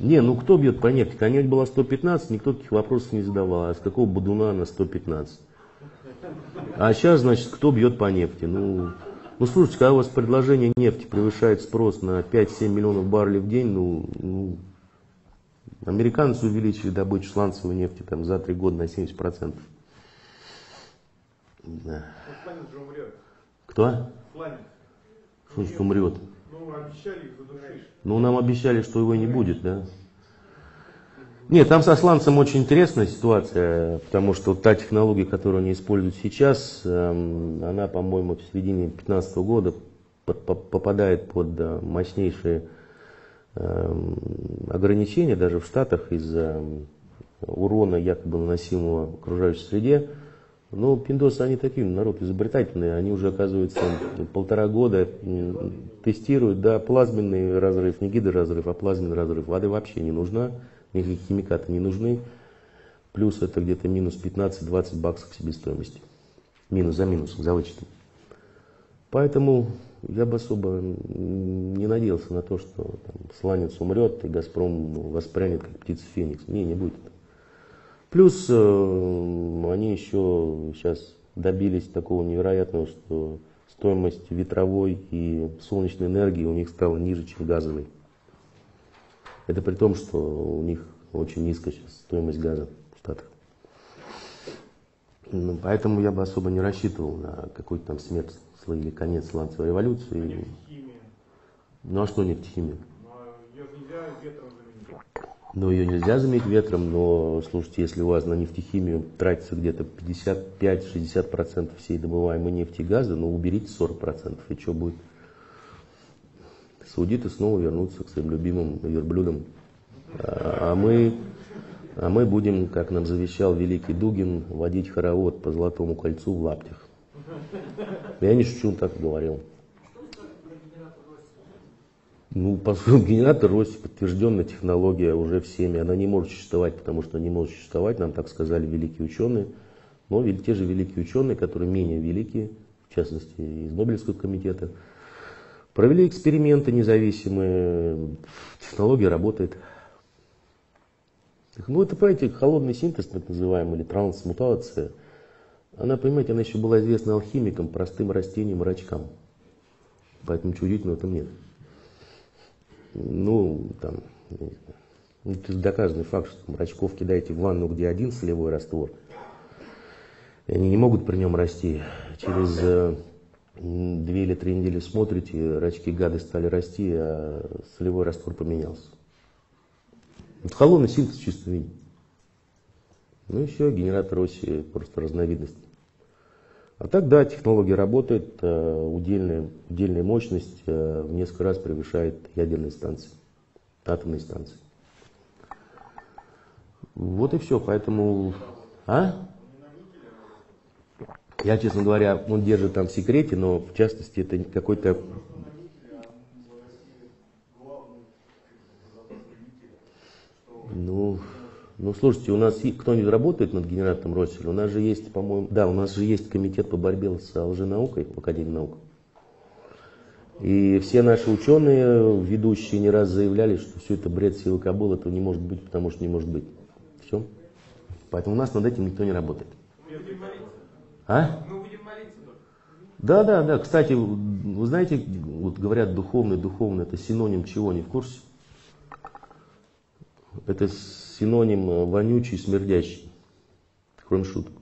Не, ну кто бьет по нефти? Нефть была 115, никто таких вопросов не задавал. А с какого Бадуна на 115? А сейчас, значит, кто бьет по нефти? Ну, ну слушайте, когда у вас предложение нефти превышает спрос на 5-7 миллионов баррелей в день, ну, ну американцы увеличили добычу сланцевой нефти там, за 3 года на 70%. Да. Кто? Фланец. Что значит умрет? Ну. Ну, нам обещали, что его не будет, да? Нет, там со сланцем очень интересная ситуация, потому что та технология, которую они используют сейчас, эм, она, по-моему, в середине 2015 года попадает под э, мощнейшие эм, ограничения даже в Штатах из-за урона, якобы наносимого окружающей среде. Но пиндосы, они такие, народ изобретательный, они уже, оказывается, полтора года тестируют, да, плазменный разрыв, не гидроразрыв, а плазменный разрыв. Воды вообще не нужна, никакие химикаты не нужны. Плюс это где-то минус 15-20 баксов себестоимости. Минус за минусом, за вычетом. Поэтому я бы особо не надеялся на то, что там, сланец умрет и Газпром воспрянет как птица Феникс. Не, не будет. Плюс э, они еще сейчас добились такого невероятного, что стоимость ветровой и солнечной энергии у них стала ниже, чем газовой. Это при том, что у них очень низкая сейчас стоимость газа в Штатах. Ну, поэтому я бы особо не рассчитывал на какой-то там смерть или конец сланцевой революции. Нефтехимия. Ну а что нефтехимия? Но ее же нельзя ветром. Но ее нельзя заменить ветром, но слушайте, если у вас на нефтехимию тратится где-то 55-60% всей добываемой нефти и газа, ну уберите 40%, и что будет? Саудиты снова вернутся к своим любимым верблюдам. А мы, а мы будем, как нам завещал великий Дугин, водить хоровод по Золотому кольцу в лаптях. Я не шучу, он так говорил. Ну, поскольку генератор Росси подтвержденная технология уже всеми, она не может существовать, потому что не может существовать, нам так сказали великие ученые. Но те же великие ученые, которые менее великие, в частности из Нобелевского комитета, провели эксперименты независимые, технология работает. Ну, это, понимаете, холодный синтез, так называемый, или трансмутация, она, понимаете, она еще была известна алхимикам, простым растениям, рачкам. Поэтому ничего удивительного этом нет ну, там, ну, это доказанный факт, что рачков кидаете в ванну, где один солевой раствор, и они не могут при нем расти. Через э, две или три недели смотрите, рачки гады стали расти, а солевой раствор поменялся. Вот холодный синтез в. Ну и все, генератор оси просто разновидность. А так, да, технология работает, э, удельная, удельная мощность э, в несколько раз превышает ядерные станции, атомные станции. Вот и все, поэтому... А? Я, честно говоря, он держит там в секрете, но в частности это какой-то... Ну, ну, слушайте, у нас кто-нибудь работает над генератором Росселя? У нас же есть, по-моему, да, у нас же есть комитет по борьбе с лженаукой в Академии наук. И все наши ученые, ведущие, не раз заявляли, что все это бред силы кобыл, это не может быть, потому что не может быть. Все. Поэтому у нас над этим никто не работает. А? Мы будем молиться. Да, да, да. Кстати, вы знаете, вот говорят духовный, духовный, это синоним чего, не в курсе? Это синоним вонючий, смердящий. Кроме шуток.